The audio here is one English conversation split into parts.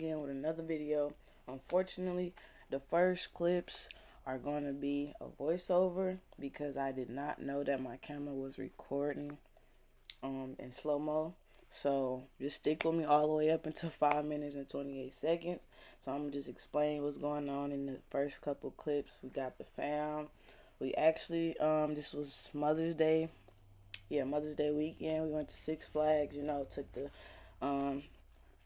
again with another video. Unfortunately, the first clips are going to be a voiceover because I did not know that my camera was recording um, in slow-mo. So just stick with me all the way up until 5 minutes and 28 seconds. So I'm just explaining what's going on in the first couple clips. We got the fam. We actually, um, this was Mother's Day. Yeah, Mother's Day weekend. We went to Six Flags, you know, took the um,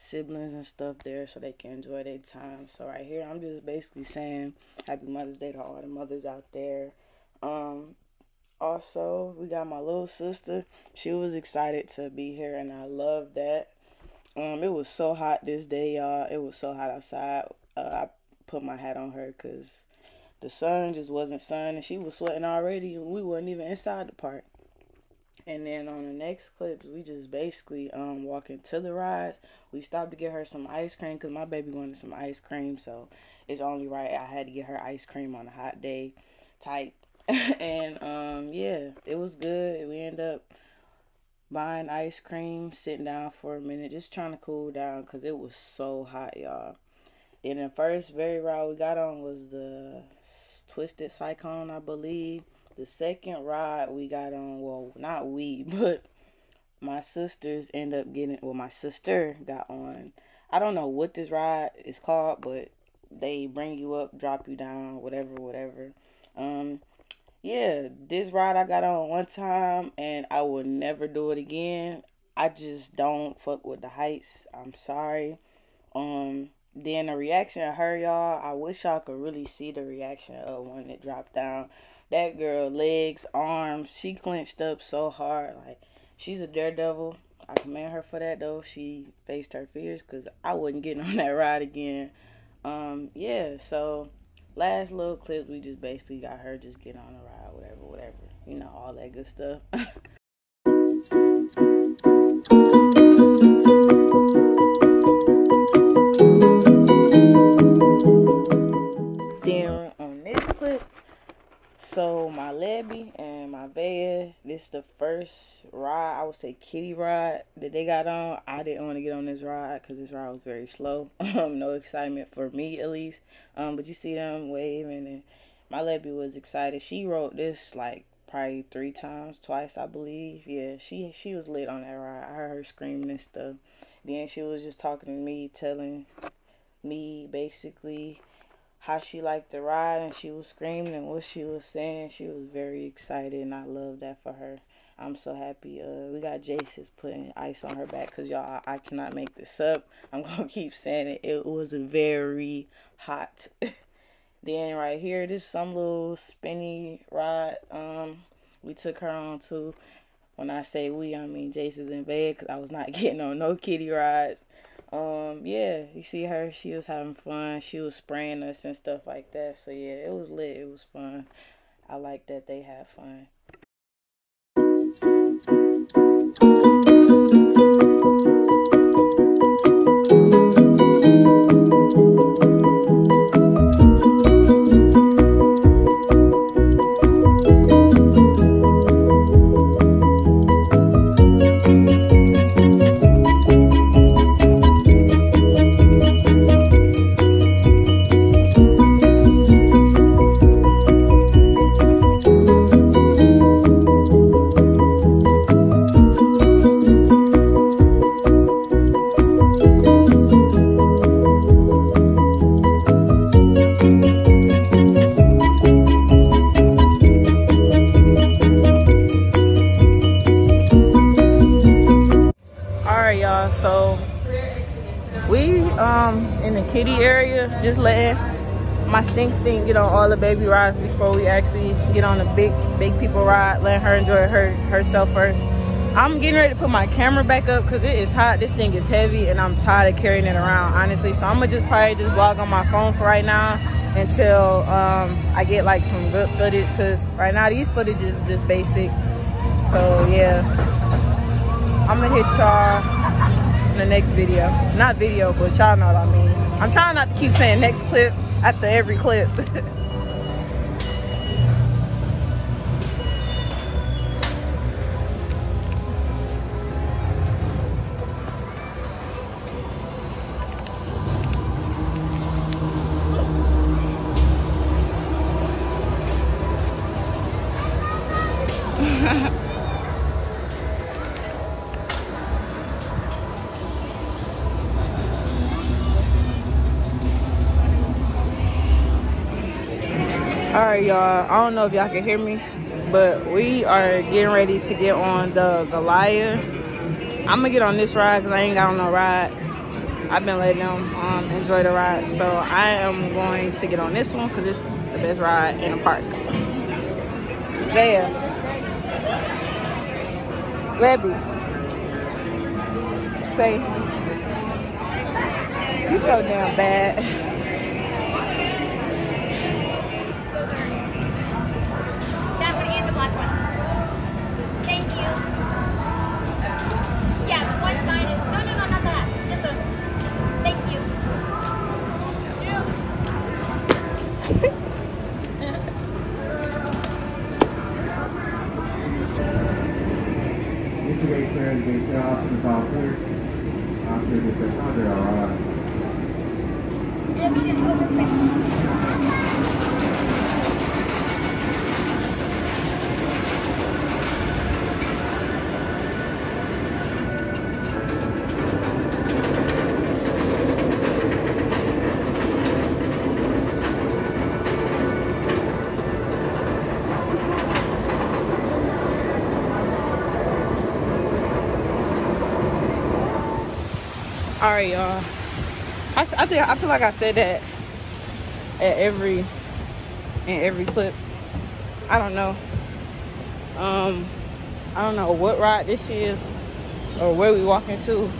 siblings and stuff there so they can enjoy their time. So right here, I'm just basically saying Happy Mother's Day to all the mothers out there. Um, also, we got my little sister. She was excited to be here, and I love that. Um, it was so hot this day, y'all. It was so hot outside. Uh, I put my hat on her because the sun just wasn't sun, and she was sweating already, and we weren't even inside the park. And then on the next clips, we just basically um walking to the rides. We stopped to get her some ice cream because my baby wanted some ice cream, so it's only right I had to get her ice cream on a hot day, type. and um yeah, it was good. We end up buying ice cream, sitting down for a minute, just trying to cool down because it was so hot, y'all. And the first very ride we got on was the Twisted Cyclone, I believe. The second ride we got on, well, not we, but my sisters end up getting, well, my sister got on. I don't know what this ride is called, but they bring you up, drop you down, whatever, whatever. Um, yeah, this ride I got on one time and I will never do it again. I just don't fuck with the heights. I'm sorry. Um, then the reaction of her, y'all, I wish y'all could really see the reaction of when it dropped down. That girl, legs, arms, she clenched up so hard. Like, she's a daredevil. I commend her for that, though. She faced her fears because I wasn't getting on that ride again. Um, yeah, so last little clip, we just basically got her just get on a ride, whatever, whatever. You know, all that good stuff. the first ride, I would say kitty ride that they got on. I didn't want to get on this ride because this ride was very slow. Um, no excitement for me at least. Um, but you see them waving and my Lebby was excited. She wrote this like probably three times, twice I believe. Yeah, she she was lit on that ride. I heard her screaming and stuff. Then she was just talking to me, telling me basically how she liked the ride and she was screaming and what she was saying. She was very excited and I love that for her. I'm so happy. Uh, we got Jace putting ice on her back because y'all, I, I cannot make this up. I'm gonna keep saying it. It was very hot. then right here, this some little spinny ride. Um, we took her on too. When I say we, I mean Jason's in bed because I was not getting on no kitty rides um yeah you see her she was having fun she was spraying us and stuff like that. So yeah it was lit it was fun. I like that they had fun stink stink get on all the baby rides before we actually get on the big big people ride, Let her enjoy her herself first. I'm getting ready to put my camera back up because it is hot. This thing is heavy and I'm tired of carrying it around, honestly. So I'm gonna just probably just vlog on my phone for right now until um, I get like some good footage because right now these footage is just basic. So yeah, I'm gonna hit y'all in the next video. Not video, but y'all know what I mean. I'm trying not to keep saying next clip after every clip. Ha All right, y'all. I don't know if y'all can hear me, but we are getting ready to get on the Goliath. I'm gonna get on this ride because I ain't got on no ride. I've been letting them um, enjoy the ride, so I am going to get on this one because it's the best ride in the park. There, Levy, say, you so damn bad. Right y'all. I, I think i feel like i said that at every in every clip. I don't know. Um i don't know what ride this is or where we walking to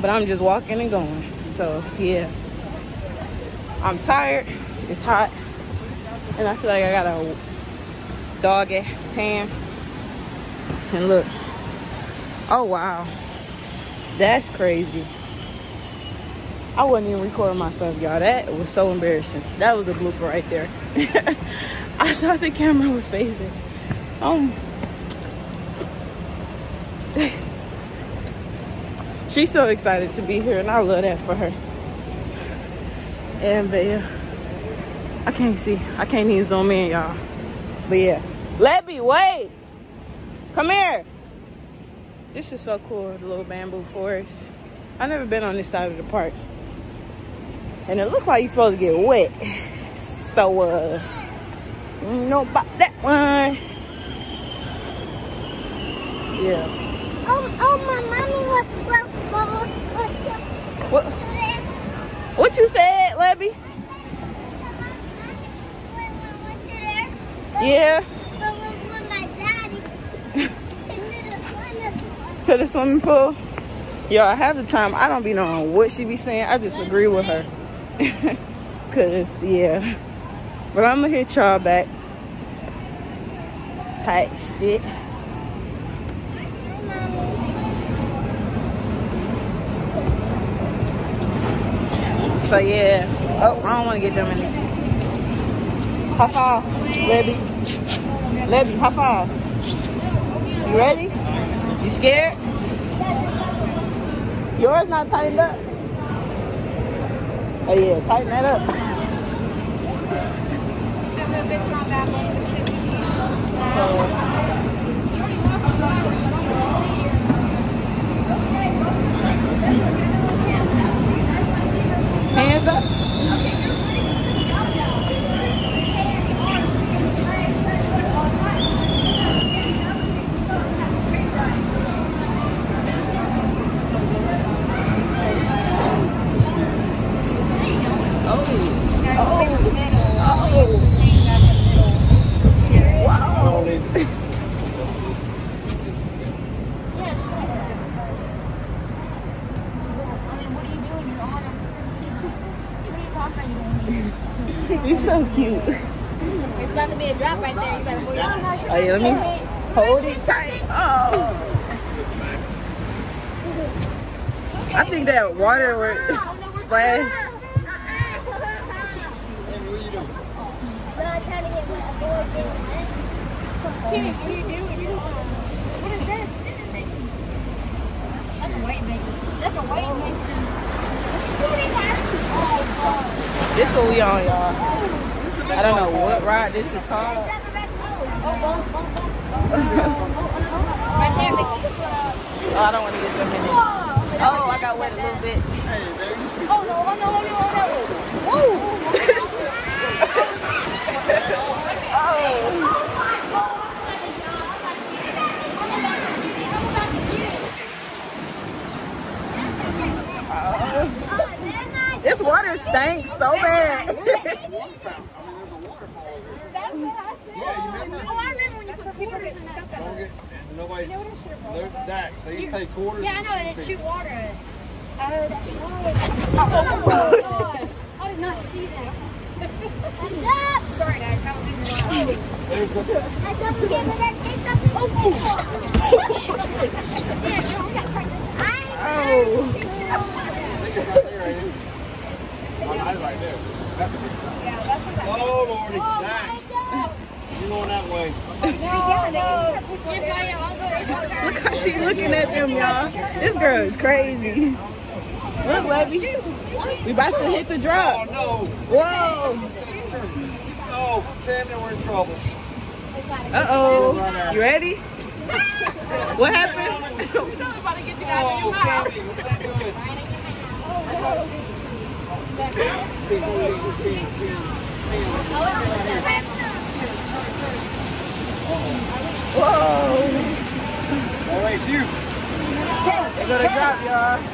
but i'm just walking and going. So yeah. I'm tired. It's hot. And i feel like i got a dog tan. And look. Oh wow. That's crazy I wasn't even recording myself, y'all. That was so embarrassing. That was a blooper right there. I thought the camera was facing. Um, she's so excited to be here, and I love that for her. And but yeah, I can't see. I can't even zoom in, y'all. But yeah, Lebby, wait. Come here. This is so cool, the little bamboo forest. I've never been on this side of the park. And it looks like you're supposed to get wet. So, uh, know about that one. Yeah. Oh, oh, my mommy was what, what you said, Lebby? Yeah. to the swimming pool. Yo, I have the time. I don't be knowing what she be saying. I just agree with her. Cause yeah. But I'm gonna hit y'all back. Tight shit. So yeah. Oh, I don't wanna get them in there. Hop off, Lebby. Lebby, hop off. You ready? You scared? Yours not tightened up? Oh yeah, tighten that up. Hands up. You're so cute. It's about to be a drop right there. You better move your Oh, yeah, let me hold it tight. Oh. I think that water would splash. What are you doing? What is that? That's a white thing. That's a white thing. This what we on, y'all. I don't know what ride this is called. Right there, Vicky. Oh, I don't want to get them in it. Oh, I got wet a little bit. This water stinks so bad. Oh, I remember when you put quarters in that stuff. Don't get nobody's. They're stacked, so you pay quarters. Yeah, I know, and it shoot water in it. Oh, that's right. Oh. I did not see that. Sorry, guys, that was in your way. There's the. Yeah, Joe, we got to oh. I think it's right there, ain't it? Oh, there. That's big stack. Oh, Lordy, stacked. You're going that way. Yes, I am. I'll go. Look how she's looking at them, y'all. This girl is crazy. Look, Levy. We about to hit the drop. Oh, no. Whoa. Oh, damn, we're in trouble. Uh-oh. You ready? What happened? Oh, Tammy, what's that good? Whoa. All right, it's you. They're gonna drop, y'all.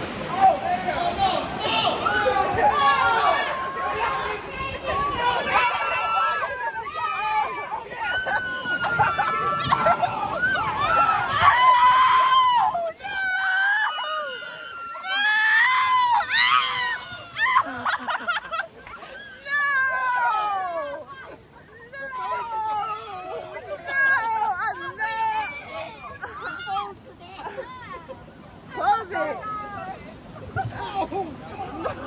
Close it.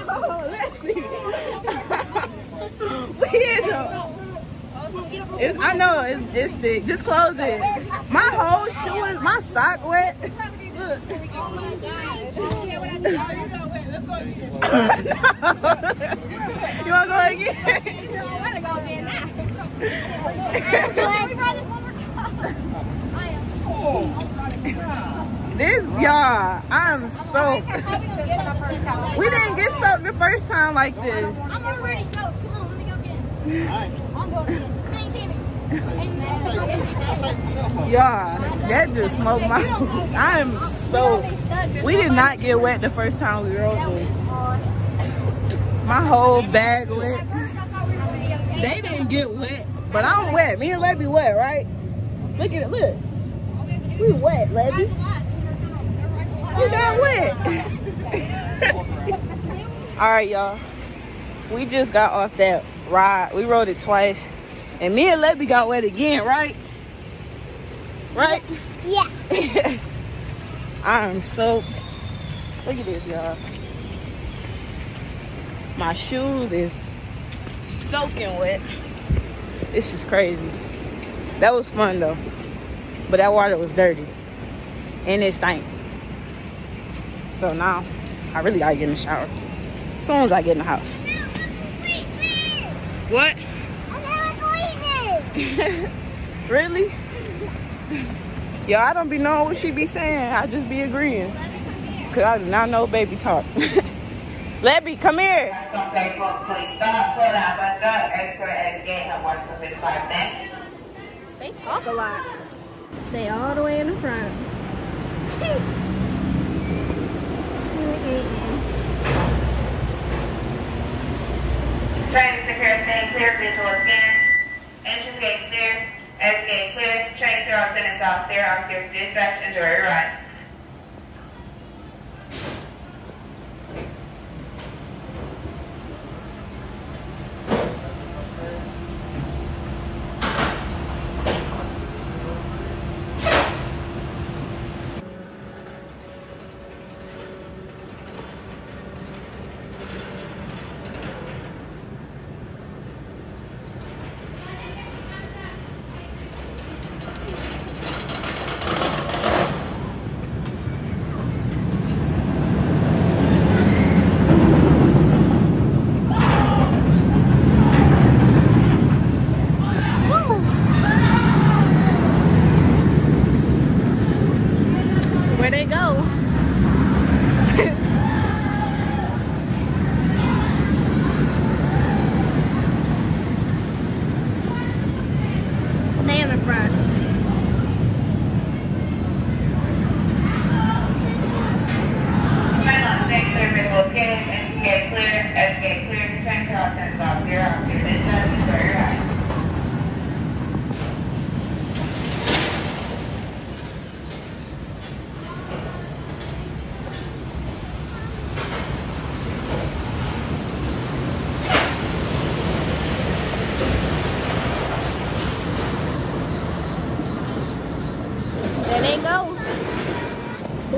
Oh, let's see. we in a- it's, I know it's, it's thick. Just close it. My whole shoe is my sock wet. Look. you wanna go again? This y'all, I'm so. We didn't get soaked the first time like this. I'm already soaked. Come on, let me go right. I'm going to Y'all, that just smoked my. I am so. We did not get wet the first time we rode this. My whole bag wet. They didn't get wet, but I'm wet. Me and Levy wet, right? Look at it. Look, we wet, Levy. You got wet. All right, y'all. We just got off that ride. We rode it twice, and me and Levy got wet again, right? Right? Yeah. I'm so. Look at this, y'all. My shoes is soaking wet. This is crazy. That was fun though, but that water was dirty and it stank. So now I really gotta get in the shower as soon as I get in the house. What? really? Yo, I don't be knowing what she be saying. I just be agreeing. Cause I do not know baby talk. Lebby, come here. On Facebook, please stop, slow down, bus up, exit at gate, have one to fifty-five, thanks. They talk a lot. Stay all the way in the front. Train secure, staying clear, visual scan. Entrance gate clear, exit gate clear, train clear, all sentence out clear, officers dispatch, enjoy your ride.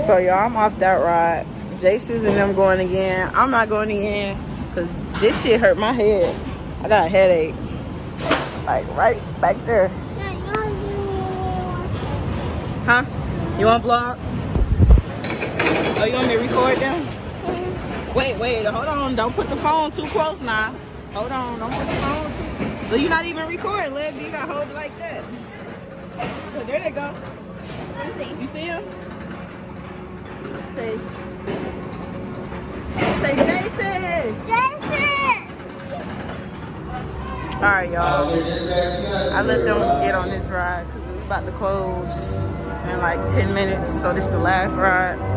So y'all, I'm off that ride. Jason's and them going again. I'm not going again because this shit hurt my head. I got a headache. Like right back there. Huh? You want vlog? Oh, you want me to record them? Wait, wait, hold on. Don't put the phone too close now. Hold on, don't put the phone too. But you're not even recording, Leslie. You gotta hold it like that. Oh, there they go. You see them? Say. Say Jason. Jason! All right, y'all. I let them get on this ride because it's about to close in like 10 minutes. So this is the last ride.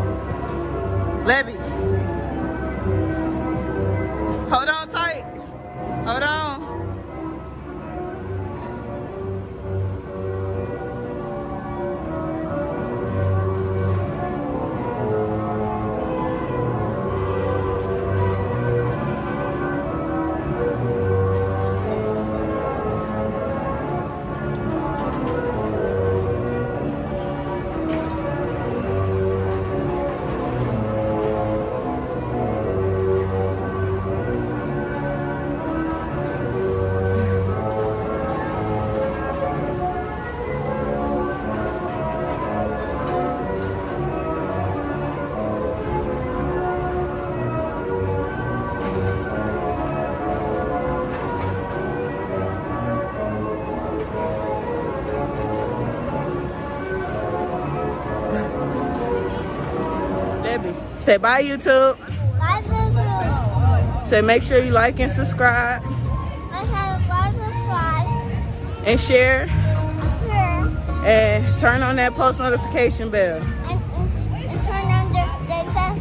Say bye, YouTube. Bye, Boo Say make sure you like and subscribe I have a butterfly and share here and turn on that post notification bell. and, and, and turn on the, the bell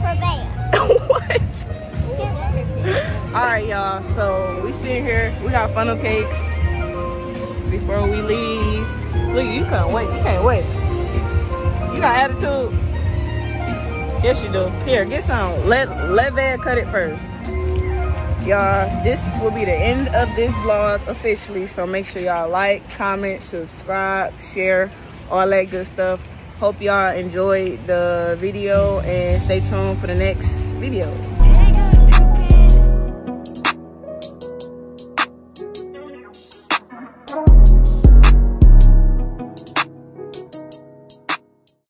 what? All right, y'all. So we sit here. We got funnel cakes before we leave. Look, you can't wait. You can't wait. You got attitude. Yes, you do. Here, get some. Let Van cut it first. Y'all, this will be the end of this vlog officially. So make sure y'all like, comment, subscribe, share, all that good stuff. Hope y'all enjoyed the video and stay tuned for the next video.